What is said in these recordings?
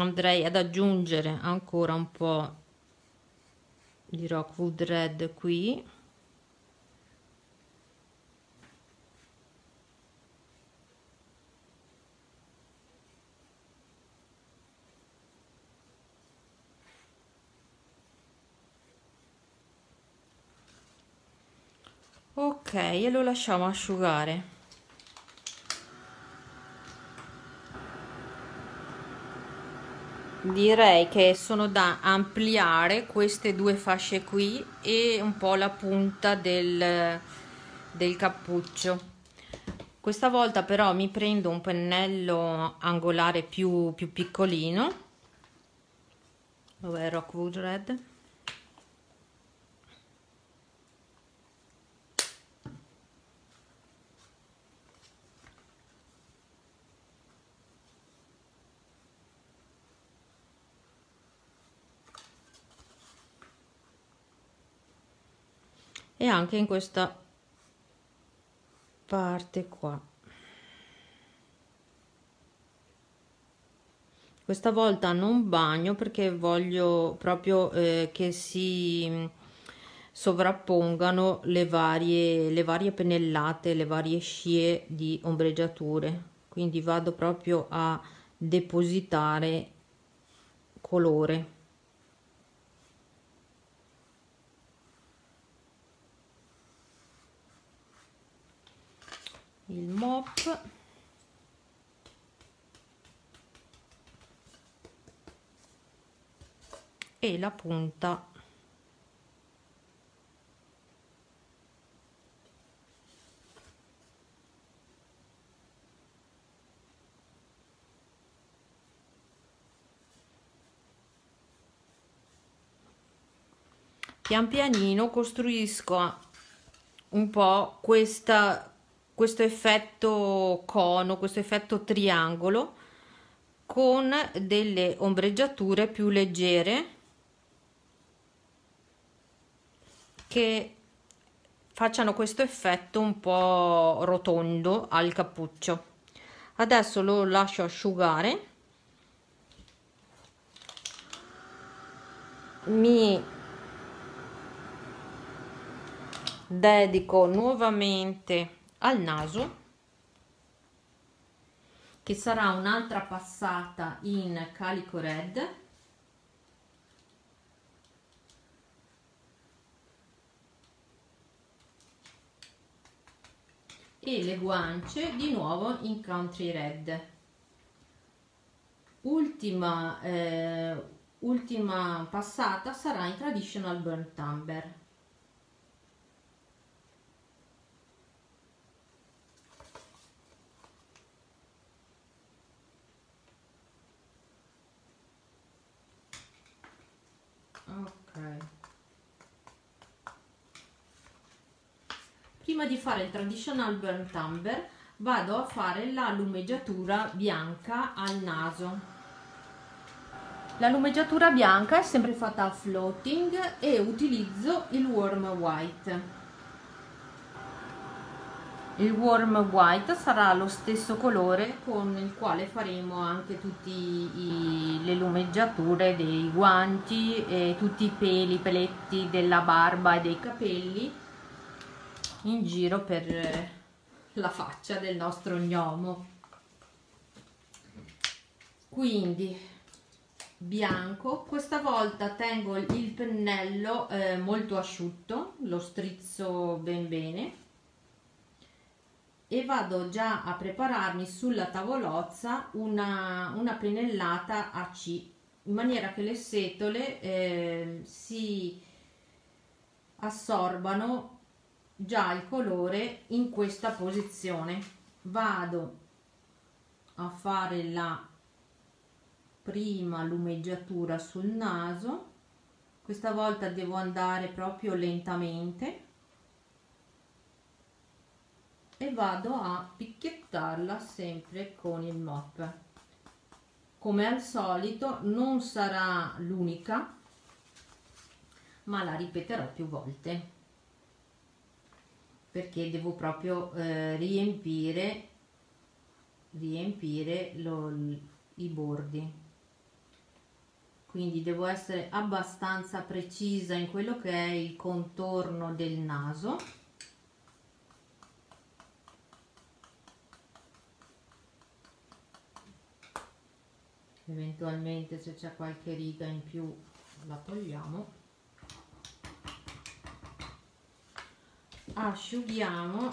andrei ad aggiungere ancora un po' di rockwood red qui. Ok e lo lasciamo asciugare direi che sono da ampliare queste due fasce qui e un po' la punta del, del cappuccio. Questa volta però mi prendo un pennello angolare più, più piccolino. Dove è rockwood red e anche in questa parte qua. Questa volta non bagno perché voglio proprio eh, che si sovrappongano le varie le varie pennellate le varie scie di ombreggiature. Quindi vado proprio a depositare colore il mop. E la punta. Pian pianino costruisco un po' questa questo effetto cono, questo effetto triangolo con delle ombreggiature più leggere che facciano questo effetto un po' rotondo al cappuccio. Adesso lo lascio asciugare. Mi dedico nuovamente al naso che sarà un'altra passata in calico red. E le guance di nuovo in country red. Ultima eh, ultima passata sarà in traditional burnt umber prima di fare il traditional burnt umber vado a fare la lumeggiatura bianca al naso. La lumeggiatura bianca è sempre fatta a floating e utilizzo il warm white il warm white sarà lo stesso colore con il quale faremo anche tutte le lumeggiature dei guanti e tutti i peli, peletti della barba e dei capelli in giro per la faccia del nostro gnomo. Quindi bianco questa volta tengo il pennello eh, molto asciutto lo strizzo ben bene e vado già a prepararmi sulla tavolozza una, una pennellata a C in maniera che le setole eh, si assorbano già il colore in questa posizione. Vado a fare la prima lumeggiatura sul naso. Questa volta devo andare proprio lentamente e vado a picchiettarla sempre con il mop. Come al solito non sarà l'unica ma la ripeterò più volte. Perché devo proprio eh, riempire riempire lo, i bordi. Quindi devo essere abbastanza precisa in quello che è il contorno del naso eventualmente se c'è qualche riga in più la togliamo. Asciughiamo.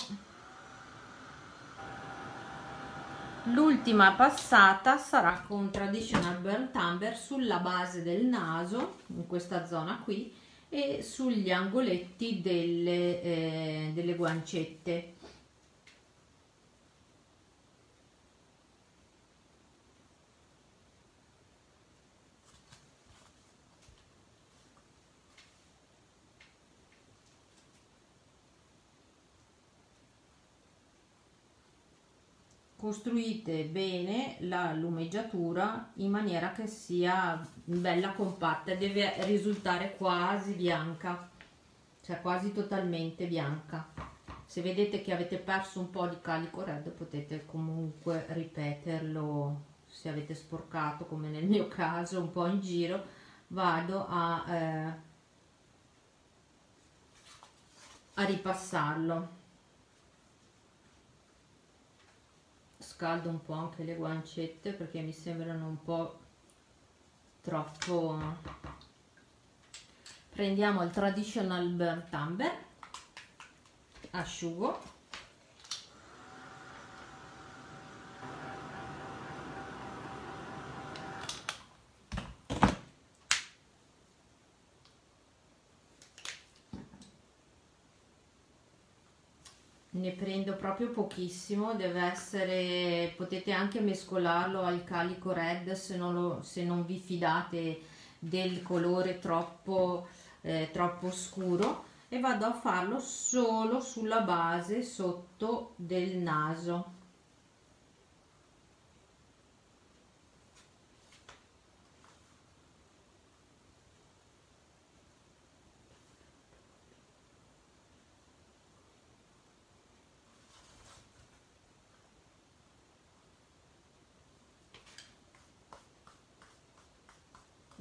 L'ultima passata sarà con traditional burnt umber sulla base del naso in questa zona qui e sugli angoletti delle, eh, delle guancette costruite bene la lumeggiatura in maniera che sia bella compatta deve risultare quasi bianca cioè quasi totalmente bianca. Se vedete che avete perso un po' di calico red potete comunque ripeterlo. Se avete sporcato come nel mio caso un po' in giro vado a, eh, a ripassarlo scaldo un po' anche le guancette perché mi sembrano un po' troppo prendiamo il traditional burnt umber asciugo ne prendo proprio pochissimo deve essere potete anche mescolarlo al calico red se non, lo, se non vi fidate del colore troppo eh, troppo scuro e vado a farlo solo sulla base sotto del naso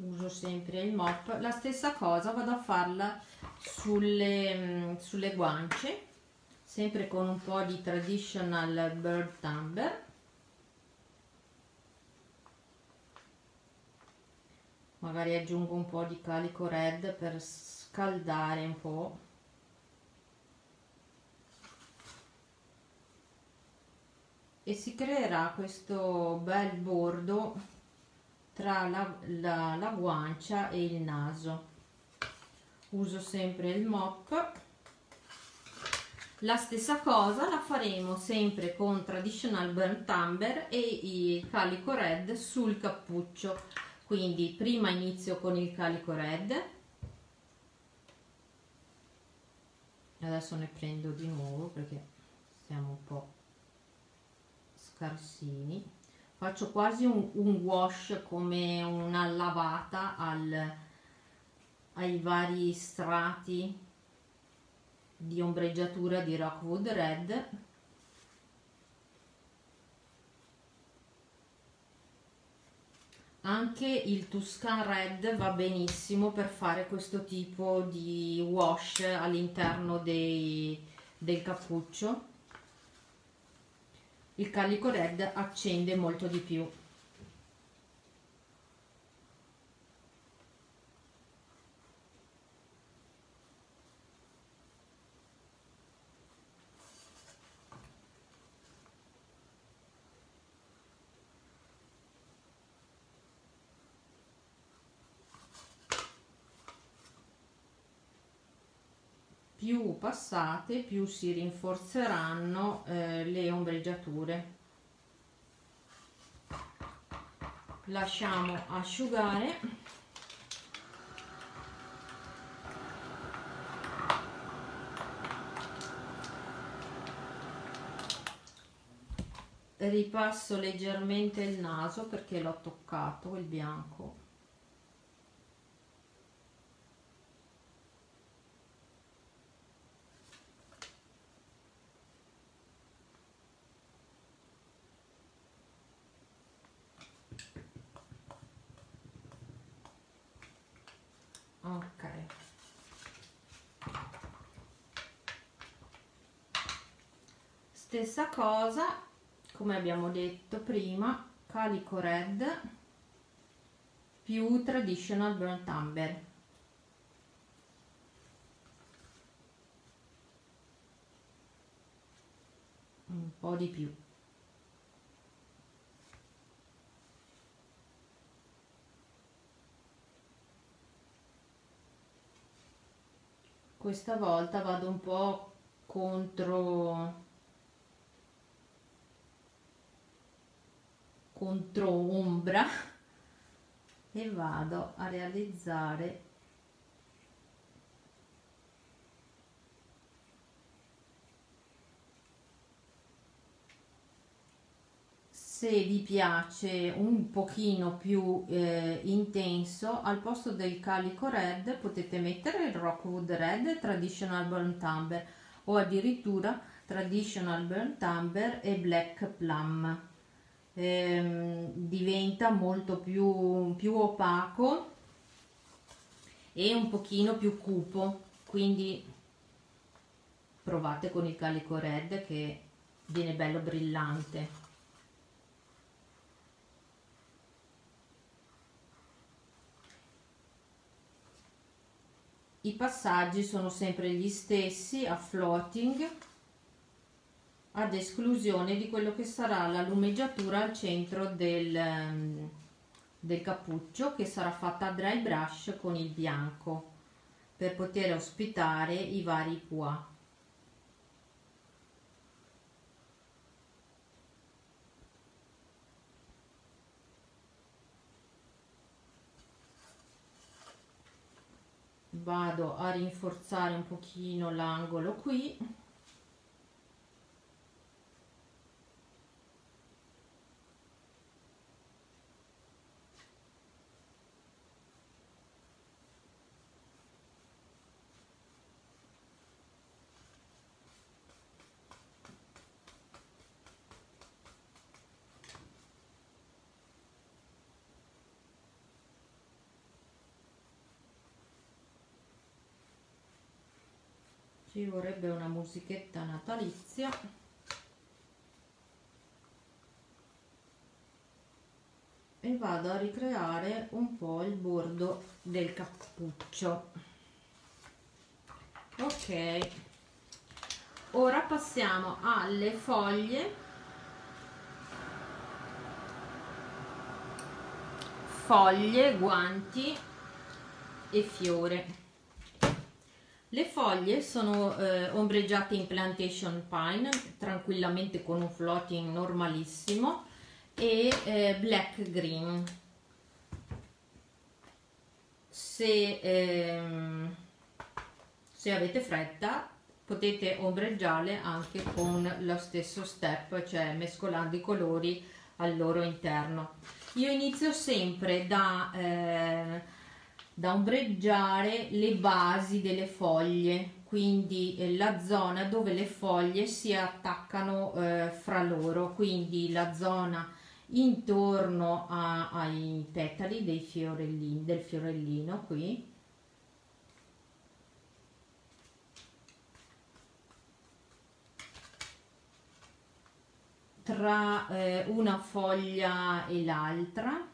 uso sempre il mop la stessa cosa vado a farla sulle, mm, sulle guance sempre con un po' di traditional bird amber magari aggiungo un po' di calico red per scaldare un po' e si creerà questo bel bordo tra la, la, la guancia e il naso. Uso sempre il mop la stessa cosa la faremo sempre con traditional burnt umber e il calico red sul cappuccio. Quindi prima inizio con il calico red. Adesso ne prendo di nuovo perché siamo un po' scarsini faccio quasi un, un wash come una lavata al, ai vari strati di ombreggiatura di Rockwood Red. Anche il Tuscan Red va benissimo per fare questo tipo di wash all'interno del cappuccio il calico red accende molto di più più passate più si rinforzeranno eh, le ombreggiature. Lasciamo asciugare. Ripasso leggermente il naso perché l'ho toccato il bianco ok stessa cosa come abbiamo detto prima calico red più traditional burnt amber. Un po' di più. Questa volta vado un po' contro contro ombra e vado a realizzare se vi piace un pochino più eh, intenso al posto del calico red potete mettere il rockwood red traditional burnt amber o addirittura traditional burnt amber e black plum ehm, diventa molto più, più opaco e un pochino più cupo. Quindi provate con il calico red che viene bello brillante. I passaggi sono sempre gli stessi a floating ad esclusione di quello che sarà la lumeggiatura al centro del, ehm, del cappuccio che sarà fatta a dry brush con il bianco per poter ospitare i vari pois vado a rinforzare un pochino l'angolo qui vorrebbe una musichetta natalizia. E vado a ricreare un po' il bordo del cappuccio. Ok. Ora passiamo alle foglie. Foglie guanti e fiore le foglie sono eh, ombreggiate in Plantation Pine, tranquillamente con un floating normalissimo, e eh, Black Green. Se, ehm, se avete fretta potete ombreggiarle anche con lo stesso step, cioè mescolando i colori al loro interno. Io inizio sempre da... Eh, da ombreggiare le basi delle foglie quindi eh, la zona dove le foglie si attaccano eh, fra loro. Quindi la zona intorno a, ai petali dei fiorellini, del fiorellino qui. Tra eh, una foglia e l'altra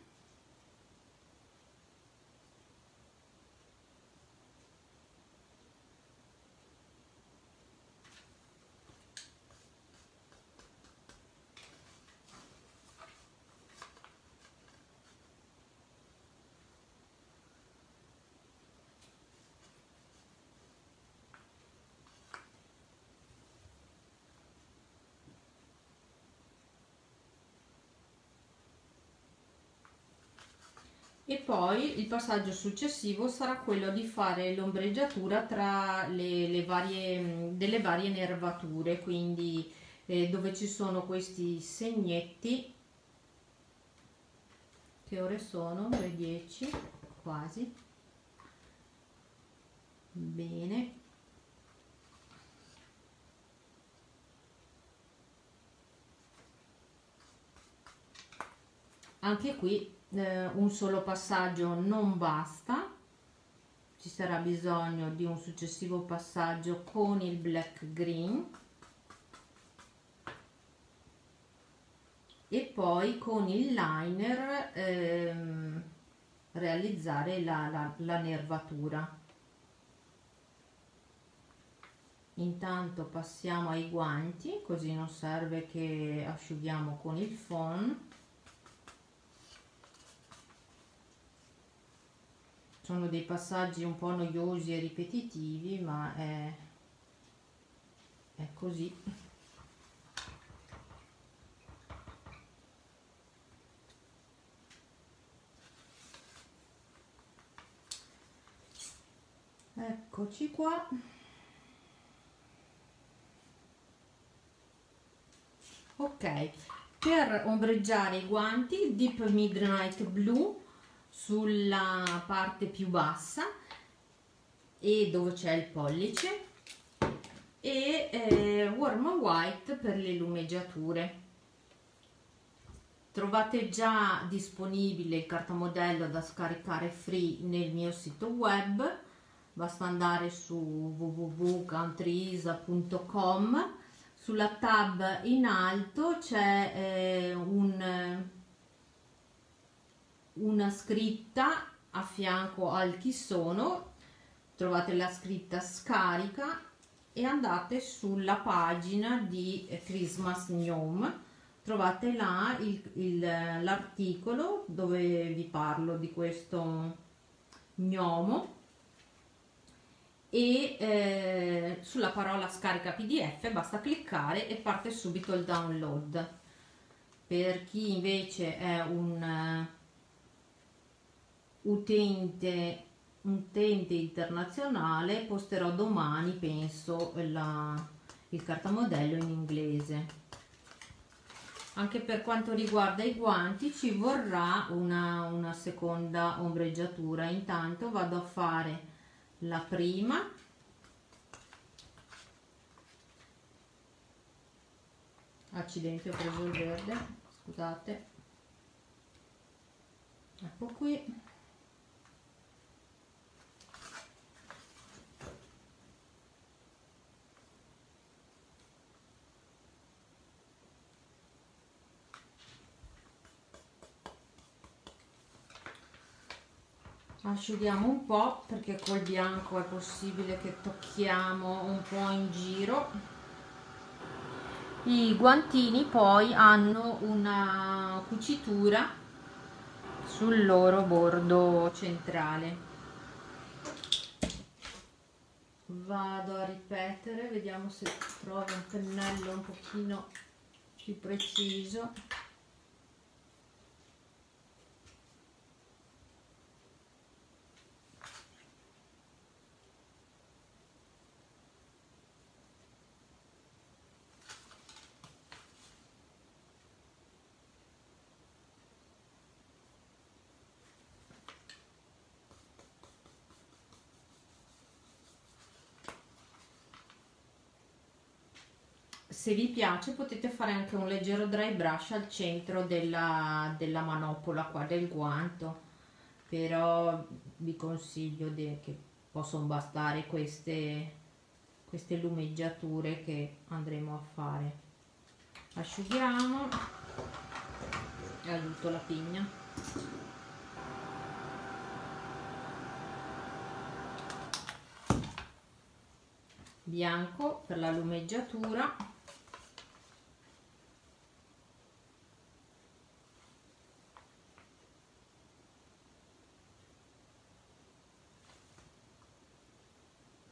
e poi il passaggio successivo sarà quello di fare l'ombreggiatura tra le, le varie, delle varie nervature quindi eh, dove ci sono questi segnetti. Che ore sono? le 10 quasi. Bene. Anche qui eh, un solo passaggio non basta. Ci sarà bisogno di un successivo passaggio con il black green. E poi con il liner ehm, realizzare la, la, la nervatura. Intanto passiamo ai guanti così non serve che asciughiamo con il phon sono dei passaggi un po' noiosi e ripetitivi ma è, è così. Eccoci qua. Ok per ombreggiare i guanti deep midnight blue sulla parte più bassa e dove c'è il pollice e eh, warm white per le lumeggiature. Trovate già disponibile il cartamodello da scaricare free nel mio sito web. Basta andare su www.countryisa.com sulla tab in alto c'è eh, un una scritta a fianco al chi sono trovate la scritta scarica e andate sulla pagina di Christmas Gnome trovate là l'articolo dove vi parlo di questo gnomo e eh, sulla parola scarica pdf basta cliccare e parte subito il download. Per chi invece è un utente, utente internazionale posterò domani penso la, il cartamodello in inglese. Anche per quanto riguarda i guanti ci vorrà una, una seconda ombreggiatura. Intanto vado a fare la prima. Accidenti ho preso il verde scusate. Ecco qui asciughiamo un po' perché col bianco è possibile che tocchiamo un po' in giro. I guantini poi hanno una cucitura sul loro bordo centrale. Vado a ripetere vediamo se trovo un pennello un pochino più preciso se vi piace potete fare anche un leggero dry brush al centro della, della manopola qua del guanto. Però vi consiglio che possono bastare queste, queste lumeggiature che andremo a fare. Asciughiamo. E aiuto la pigna. Bianco per la lumeggiatura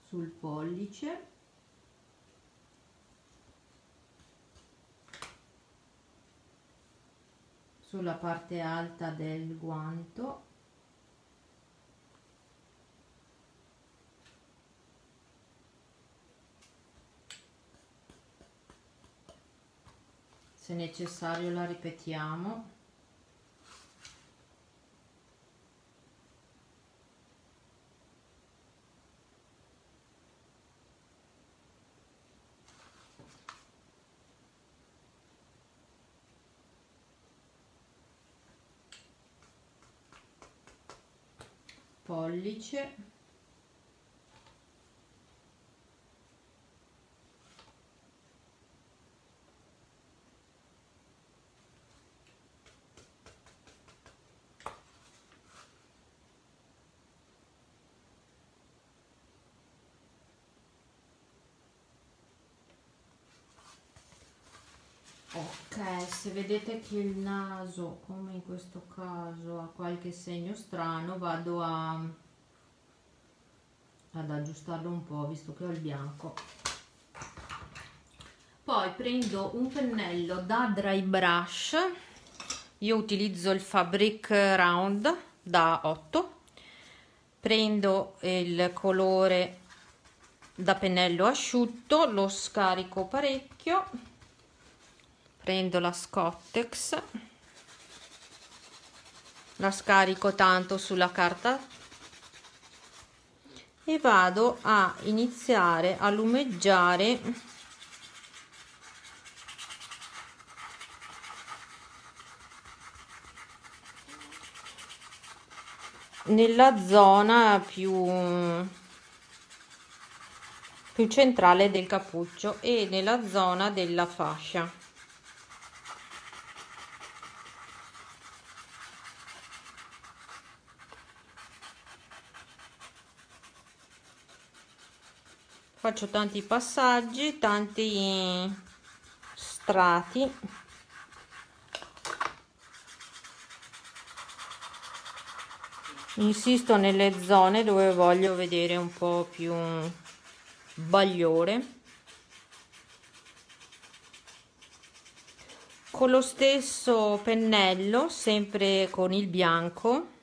sul pollice. Sulla parte alta del guanto. Se necessario la ripetiamo pollice. Ok se vedete che il naso come in questo caso ha qualche segno strano vado a ad aggiustarlo un po' visto che ho il bianco. Poi prendo un pennello da dry brush. Io utilizzo il fabric round da 8 prendo il colore da pennello asciutto lo scarico parecchio. Prendo la scottex. La scarico tanto sulla carta e vado a iniziare a lumeggiare nella zona più più centrale del cappuccio e nella zona della fascia faccio tanti passaggi tanti strati. Insisto nelle zone dove voglio vedere un po più bagliore. Con lo stesso pennello sempre con il bianco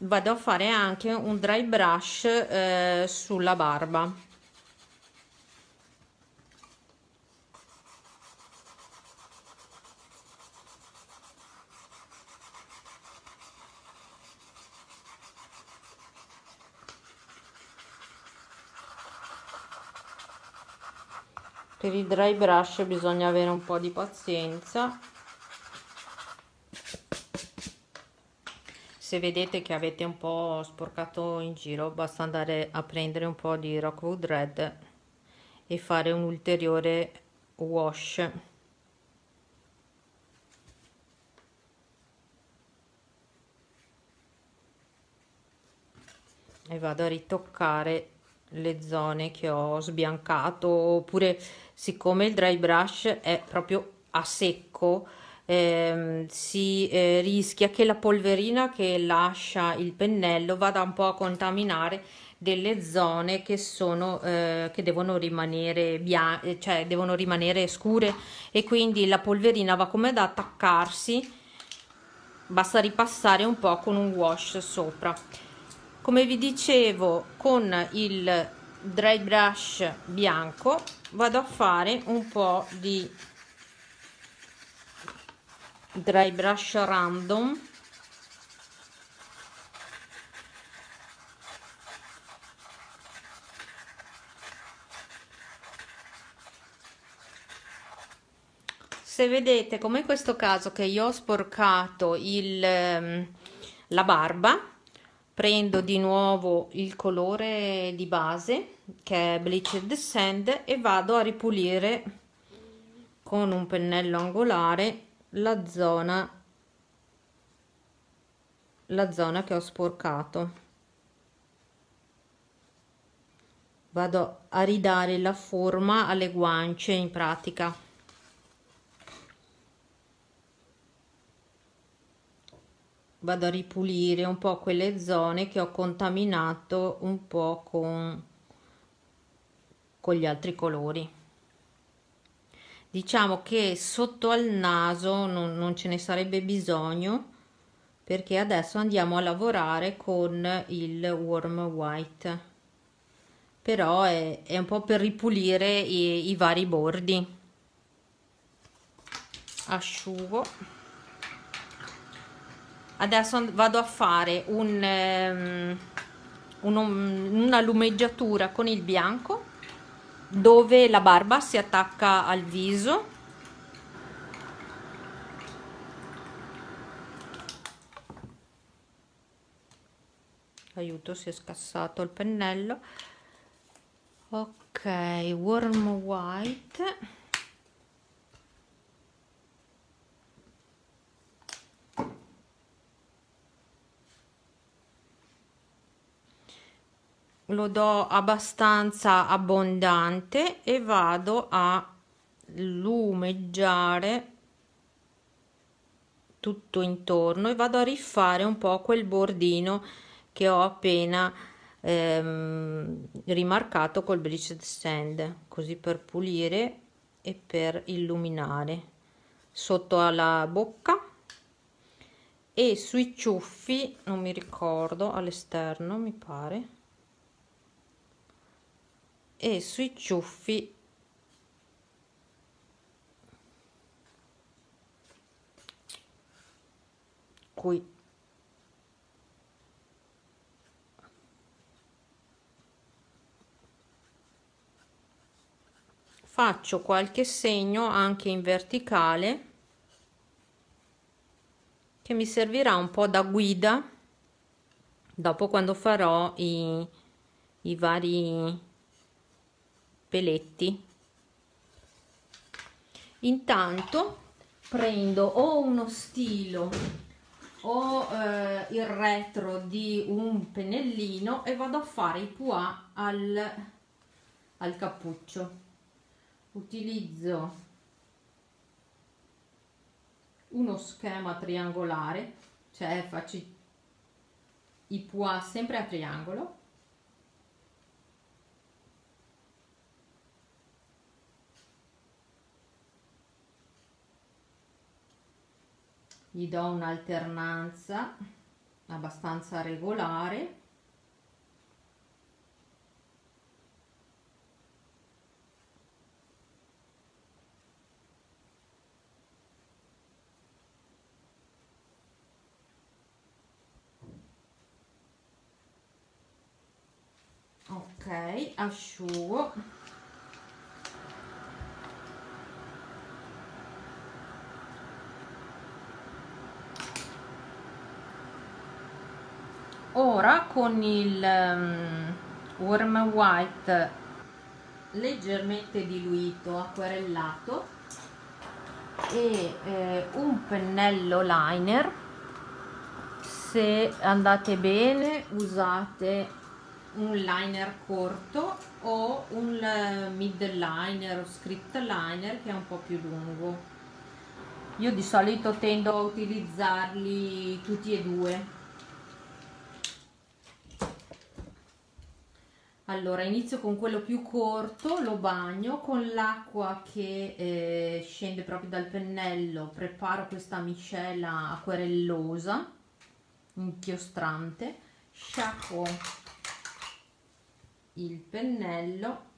vado a fare anche un dry brush eh, sulla barba. Per il dry brush bisogna avere un po' di pazienza se vedete che avete un po' sporcato in giro basta andare a prendere un po' di Rockwood Red e fare un ulteriore wash. E vado a ritoccare le zone che ho sbiancato oppure siccome il dry brush è proprio a secco ehm, si eh, rischia che la polverina che lascia il pennello vada un po' a contaminare delle zone che sono eh, che devono rimanere bianche cioè devono rimanere scure. E quindi la polverina va come ad attaccarsi basta ripassare un po' con un wash sopra. Come vi dicevo con il dry brush bianco vado a fare un po di dry brush random. Se vedete come in questo caso che io ho sporcato il, ehm, la barba prendo di nuovo il colore di base che è bleached sand e vado a ripulire con un pennello angolare la zona la zona che ho sporcato. Vado a ridare la forma alle guance in pratica. Vado a ripulire un po' quelle zone che ho contaminato un po' con, con gli altri colori diciamo che sotto al naso non, non ce ne sarebbe bisogno perché adesso andiamo a lavorare con il warm white. Però è, è un po' per ripulire i, i vari bordi. Asciugo. Adesso vado a fare un, um, un, una lumeggiatura con il bianco dove la barba si attacca al viso. Aiuto si è scassato il pennello. Ok warm white lo do abbastanza abbondante e vado a lumeggiare tutto intorno e vado a rifare un po' quel bordino che ho appena ehm, rimarcato col bleached sand così per pulire e per illuminare sotto alla bocca. E sui ciuffi non mi ricordo all'esterno mi pare e sui ciuffi. Qui. Faccio qualche segno anche in verticale che mi servirà un po' da guida. Dopo quando farò i, i vari peletti intanto prendo o uno stilo o eh, il retro di un pennellino e vado a fare i pois al, al cappuccio utilizzo uno schema triangolare, cioè faccio i pois sempre a triangolo. Gli do un'alternanza abbastanza regolare. Ok asciugo ora con il um, warm white leggermente diluito acquerellato e eh, un pennello liner. Se andate bene usate un liner corto o un eh, mid liner o script liner che è un po' più lungo. Io di solito tendo a utilizzarli tutti e due allora inizio con quello più corto lo bagno con l'acqua che eh, scende proprio dal pennello. Preparo questa miscela acquerellosa inchiostrante sciacquo il pennello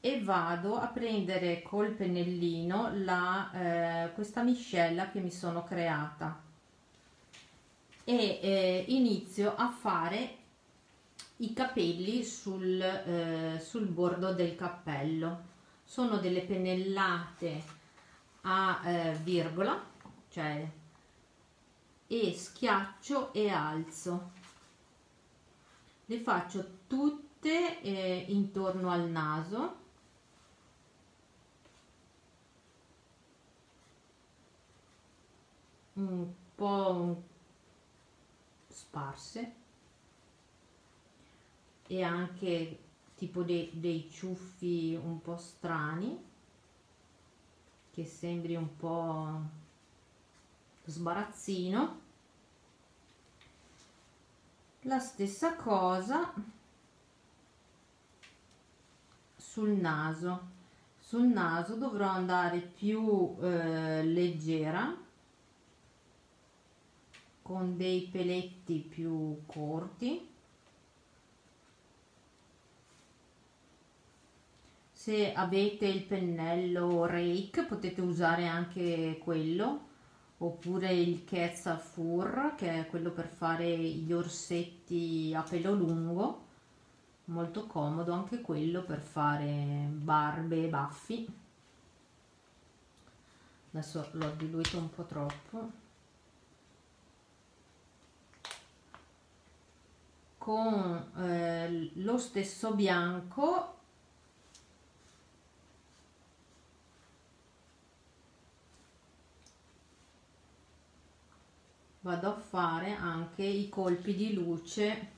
e vado a prendere col pennellino la, eh, questa miscela che mi sono creata. E eh, inizio a fare i capelli sul, eh, sul bordo del cappello. Sono delle pennellate a eh, virgola cioè e schiaccio e alzo. Le faccio tutte eh, intorno al naso. Un po' sparse e anche tipo dei, dei ciuffi un po' strani che sembri un po' sbarazzino. La stessa cosa sul naso. Sul naso dovrò andare più eh, leggera con dei peletti più corti se avete il pennello rake potete usare anche quello oppure il Ketza Fur che è quello per fare gli orsetti a pelo lungo. Molto comodo anche quello per fare barbe e baffi. Adesso l'ho diluito un po' troppo. Con eh, lo stesso bianco vado a fare anche i colpi di luce.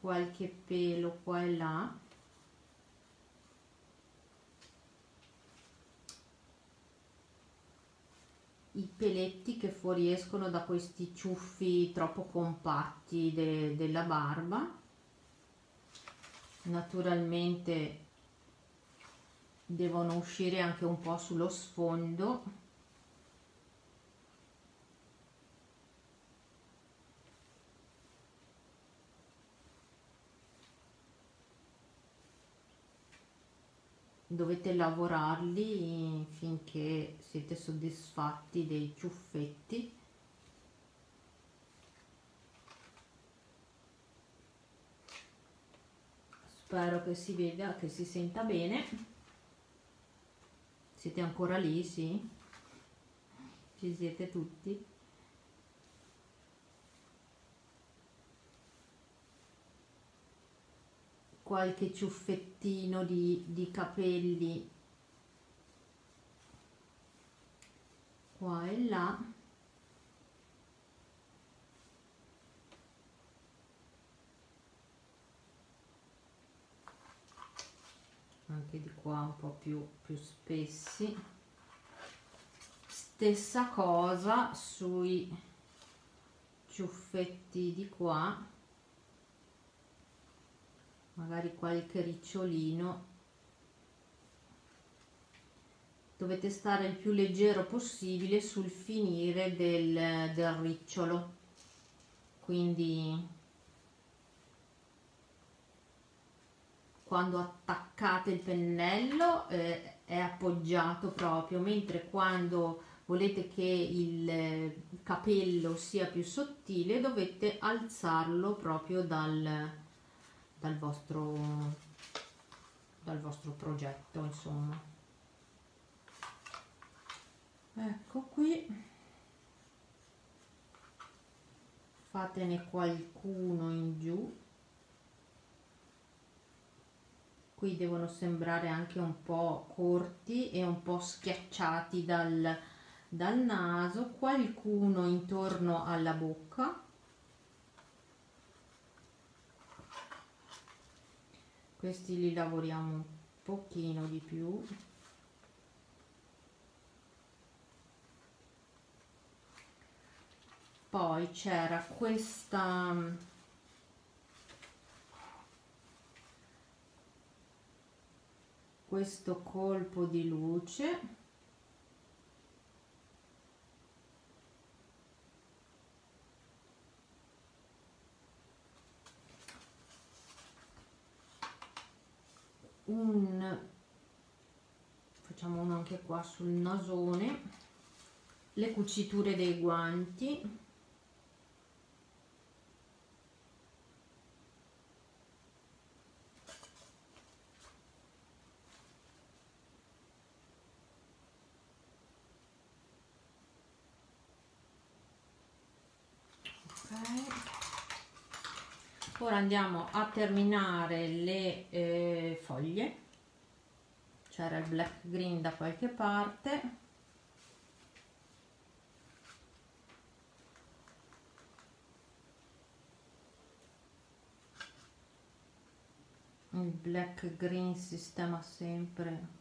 Qualche pelo qua e là. I peletti che fuoriescono da questi ciuffi troppo compatti de della barba. Naturalmente devono uscire anche un po' sullo sfondo. Dovete lavorarli finché siete soddisfatti dei ciuffetti. Spero che si veda che si senta bene siete ancora lì? Sì. Ci siete tutti? Qualche ciuffettino di, di capelli. Qua e là anche di qua un po' più, più spessi. Stessa cosa sui ciuffetti di qua. Magari qualche ricciolino. Dovete stare il più leggero possibile sul finire del, del ricciolo. Quindi quando attaccate il pennello eh, è appoggiato proprio mentre quando volete che il capello sia più sottile dovete alzarlo proprio dal, dal vostro dal vostro progetto insomma. Ecco qui. Fatene qualcuno in giù qui devono sembrare anche un po' corti e un po' schiacciati dal, dal naso. Qualcuno intorno alla bocca. Questi li lavoriamo un pochino di più. Poi c'era questa questo colpo di luce. Un facciamo uno anche qua sul nasone. Le cuciture dei guanti ora andiamo a terminare le eh, foglie. C'era il black green da qualche parte. Il black green sistema sempre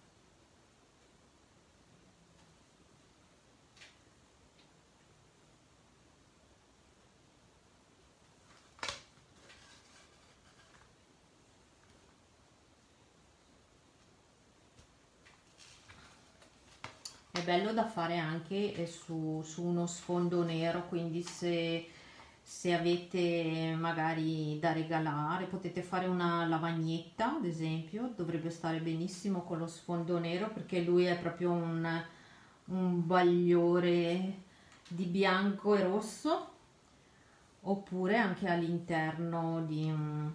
bello da fare anche eh, su, su uno sfondo nero quindi se, se avete magari da regalare potete fare una lavagnetta ad esempio dovrebbe stare benissimo con lo sfondo nero perché lui è proprio un, un bagliore di bianco e rosso oppure anche all'interno di un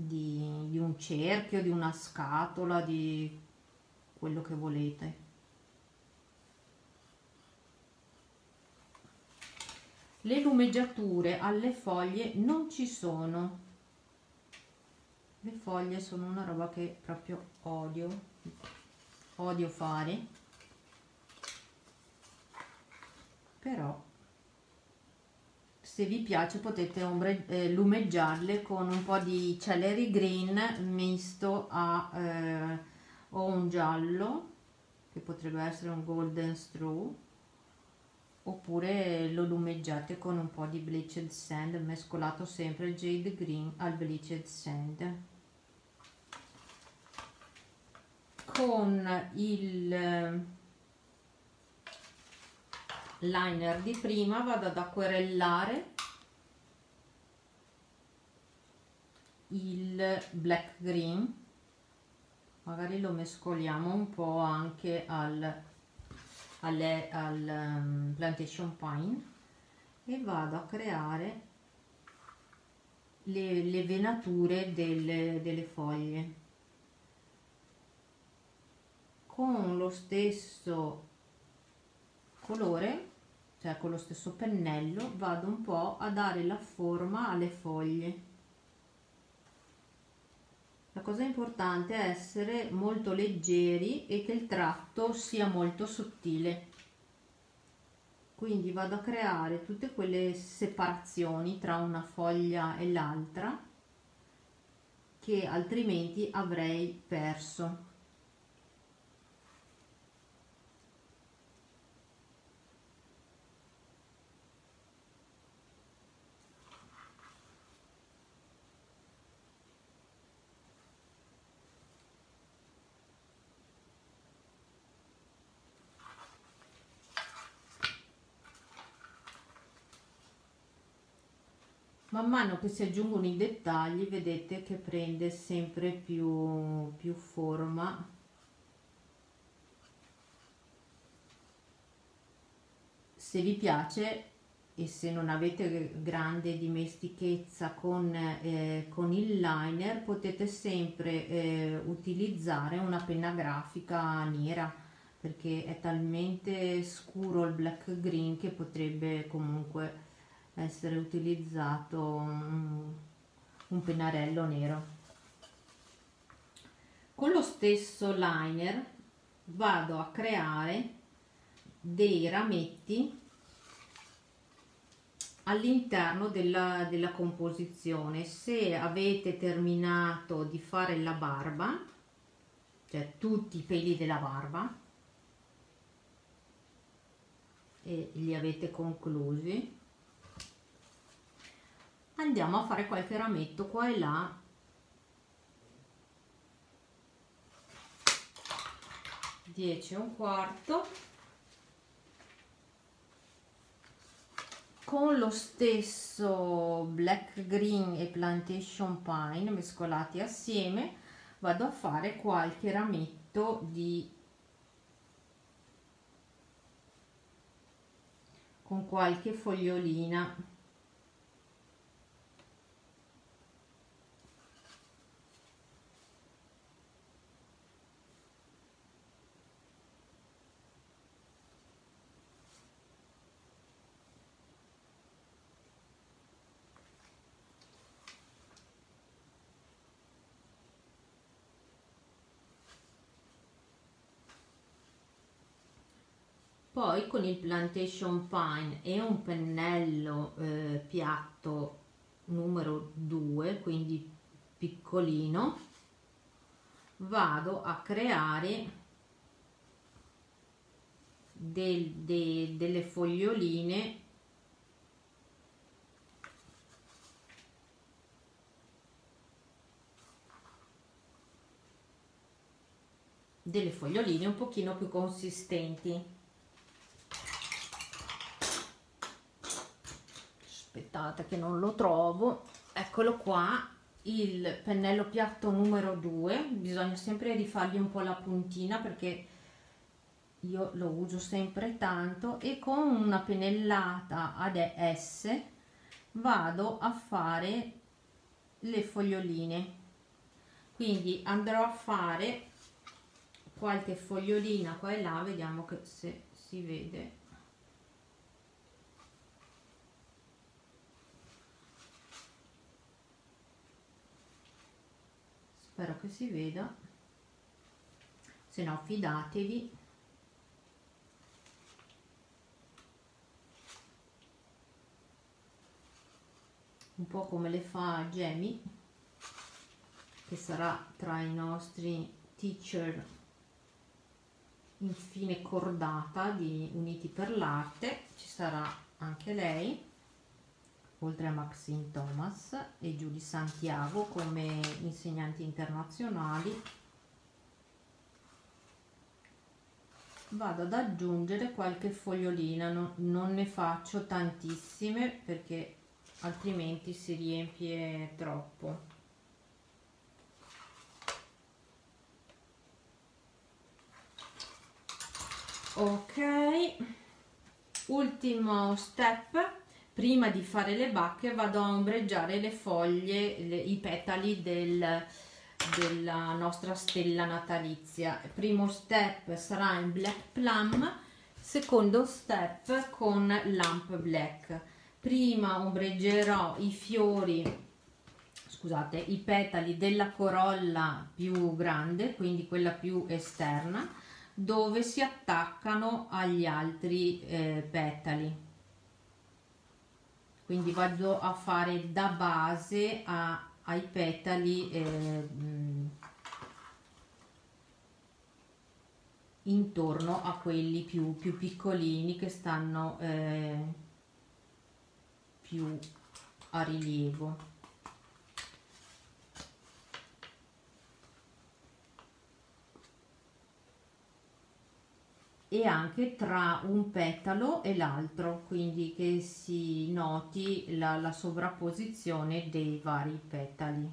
di, di, un cerchio, di una scatola, di quello che volete. Le lumeggiature alle foglie non ci sono. Le foglie sono una roba che proprio odio odio fare. Se vi piace potete ombre, eh, lumeggiarle con un po' di celery green misto a eh, o un giallo che potrebbe essere un golden straw oppure lo lumeggiate con un po' di bleached sand mescolato sempre jade green al bleached sand. Con il eh, liner di prima vado ad acquerellare il black green magari lo mescoliamo un po' anche al, alle, al um, plantation pine e vado a creare le, le venature delle, delle foglie. Con lo stesso colore cioè con lo stesso pennello vado un po' a dare la forma alle foglie la cosa importante è essere molto leggeri e che il tratto sia molto sottile. Quindi vado a creare tutte quelle separazioni tra una foglia e l'altra che altrimenti avrei perso man mano che si aggiungono i dettagli vedete che prende sempre più, più forma. Se vi piace e se non avete grande dimestichezza con, eh, con il liner potete sempre eh, utilizzare una penna grafica nera perché è talmente scuro il black green che potrebbe comunque essere utilizzato un, un pennarello nero. Con lo stesso liner vado a creare dei rametti all'interno della, della composizione. Se avete terminato di fare la barba cioè tutti i peli della barba e li avete conclusi andiamo a fare qualche rametto qua e là. Dieci e un quarto. Con lo stesso black green e plantation pine mescolati assieme vado a fare qualche rametto di con qualche fogliolina poi con il plantation pine e un pennello eh, piatto numero 2 quindi piccolino vado a creare del, de, delle foglioline delle foglioline un pochino più consistenti aspettate che non lo trovo. Eccolo qua il pennello piatto numero 2 bisogna sempre rifargli un po' la puntina perché io lo uso sempre tanto e con una pennellata ad S vado a fare le foglioline. Quindi andrò a fare qualche fogliolina qua e là vediamo se si vede spero che si veda. Se no fidatevi. Un po' come le fa Jamie che sarà tra i nostri teacher infine cordata di Uniti per l'Arte. Ci sarà anche lei oltre a Maxine Thomas e Julie Santiago come insegnanti internazionali. Vado ad aggiungere qualche fogliolina no, non ne faccio tantissime perché altrimenti si riempie troppo. Ok ultimo step prima di fare le bacche vado a ombreggiare le foglie le, i petali del, della nostra stella natalizia. Primo step sarà in black plum secondo step con lamp black. Prima ombreggerò i fiori scusate i petali della corolla più grande quindi quella più esterna dove si attaccano agli altri eh, petali quindi vado a fare da base a, ai petali eh, intorno a quelli più, più piccolini che stanno eh, più a rilievo e anche tra un petalo e l'altro, quindi che si noti la, la sovrapposizione dei vari petali.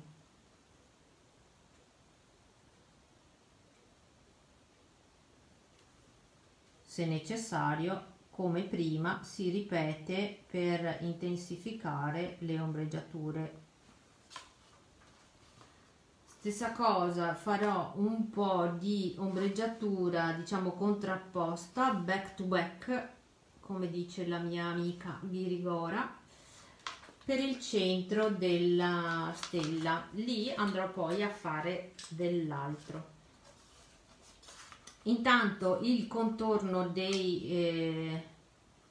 Se necessario, come prima, si ripete per intensificare le ombreggiature stessa cosa farò un po' di ombreggiatura diciamo contrapposta back to back come dice la mia amica Ghirigora per il centro della stella. Lì andrò poi a fare dell'altro. Intanto il contorno dei, eh,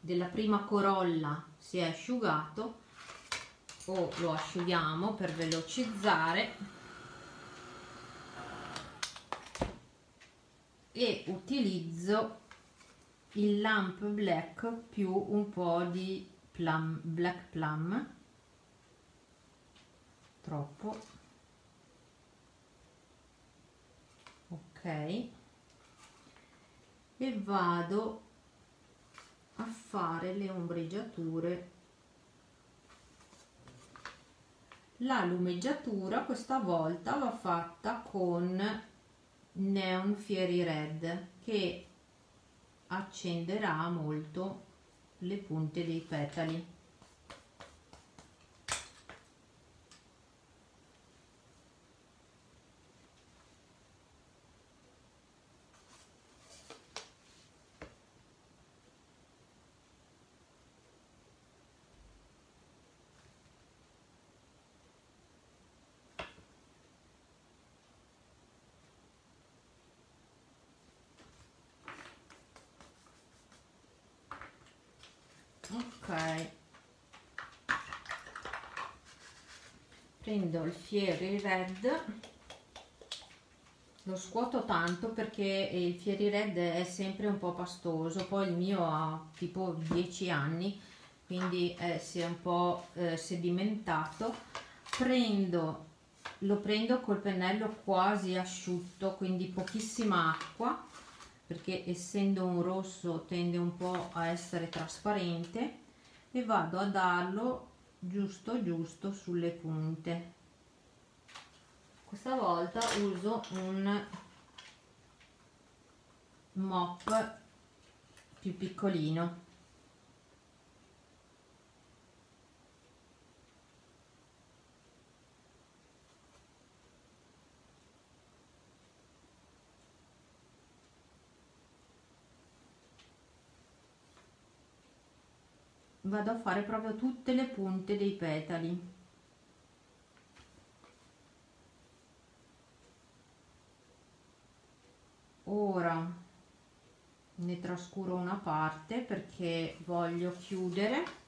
della prima corolla si è asciugato o lo asciughiamo per velocizzare e utilizzo il lamp black più un po' di plum, black plum. Troppo. Ok. E vado a fare le ombreggiature. La lumeggiatura questa volta va fatta con Neon Fairy Red che accenderà molto le punte dei petali ok prendo il fieri red. Lo scuoto tanto perché il fieri red è sempre un po' pastoso. Poi il mio ha tipo 10 anni quindi eh, si è un po' eh, sedimentato. Prendo lo prendo col pennello quasi asciutto quindi pochissima acqua perché essendo un rosso tende un po' a essere trasparente e vado a darlo giusto giusto sulle punte. Questa volta uso un mop più piccolino vado a fare proprio tutte le punte dei petali. Ora ne trascuro una parte perché voglio chiudere.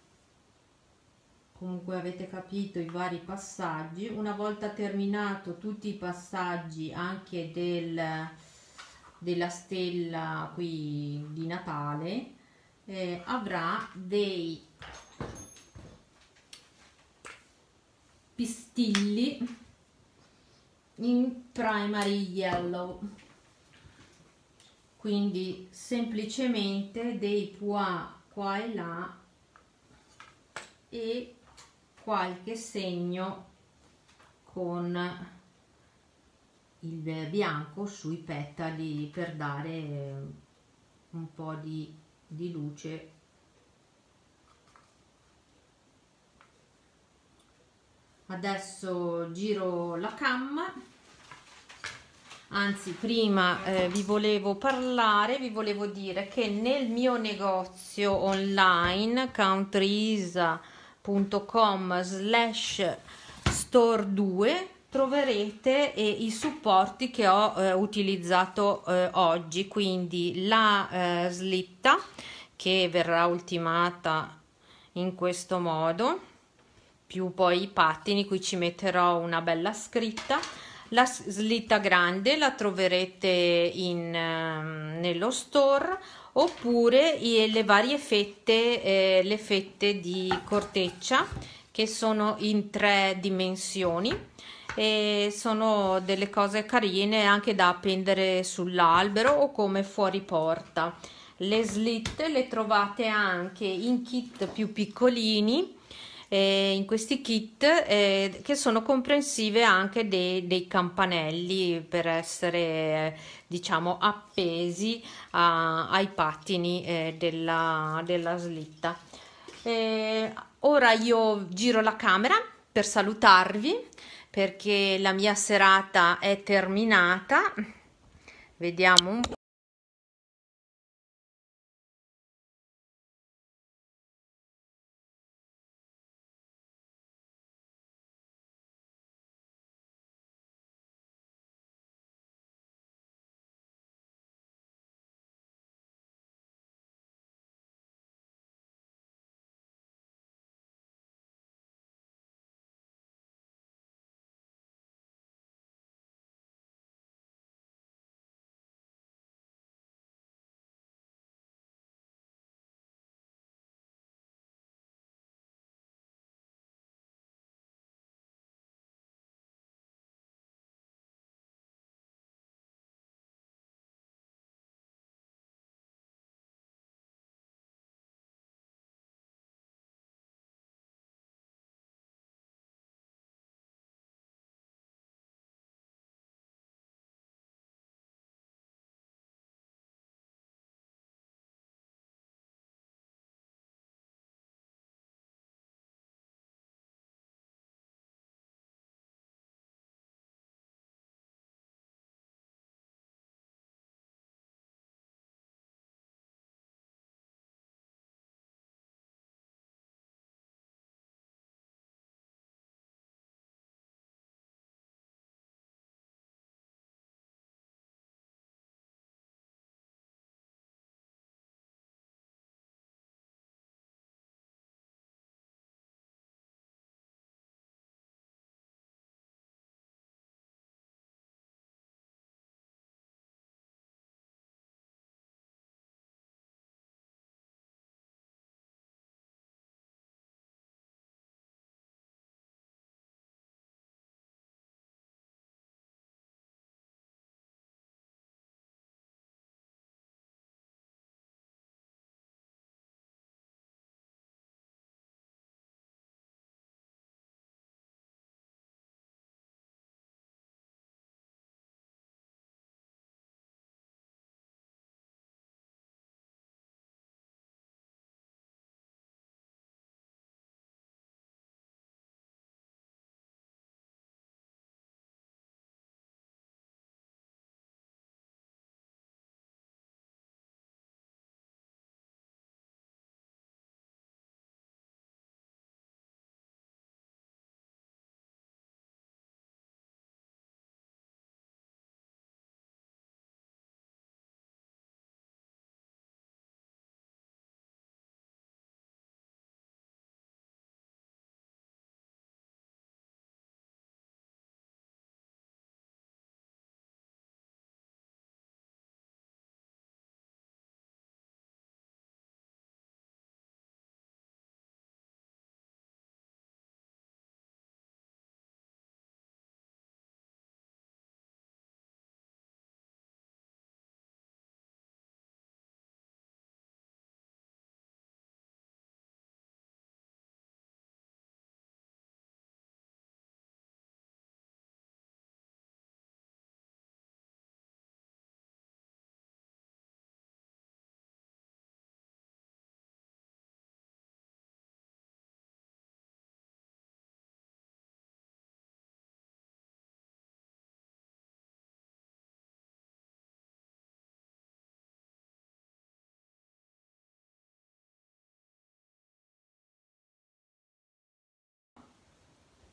Comunque avete capito i vari passaggi. Una volta terminato tutti i passaggi anche del, della stella qui di Natale eh, avrà dei pistilli in primary yellow. Quindi semplicemente dei pois qua e là e qualche segno con il bianco sui petali per dare un po' di, di luce adesso giro la cam. Anzi prima eh, vi volevo parlare vi volevo dire che nel mio negozio online countryisa.com slash store 2 troverete eh, i supporti che ho eh, utilizzato eh, oggi. Quindi la eh, slitta che verrà ultimata in questo modo più poi i pattini qui ci metterò una bella scritta. La slitta grande la troverete in, uh, nello store oppure le varie fette eh, le fette di corteccia che sono in tre dimensioni e sono delle cose carine anche da appendere sull'albero o come fuori porta. Le slit le trovate anche in kit più piccolini eh, in questi kit eh, che sono comprensive anche dei, dei campanelli per essere diciamo appesi a, ai pattini eh, della, della slitta. Ora io giro la camera per salutarvi perché la mia serata è terminata. Vediamo un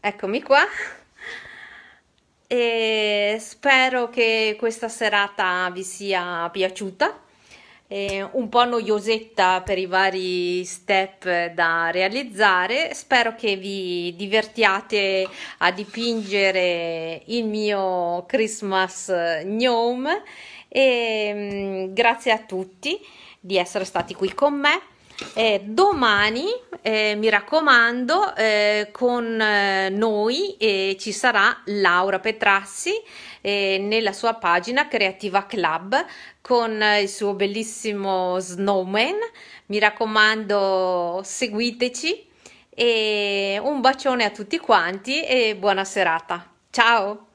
eccomi qua e spero che questa serata vi sia piaciuta eh, un po' noiosetta per i vari step da realizzare. Spero che vi divertiate a dipingere il mio Christmas gnome e mm, grazie a tutti di essere stati qui con me. Eh, domani eh, mi raccomando eh, con eh, noi ci sarà Laura Petrassi eh, nella sua pagina Creativa Club con il suo bellissimo snowman. Mi raccomando, seguiteci e un bacione a tutti quanti e buona serata. Ciao!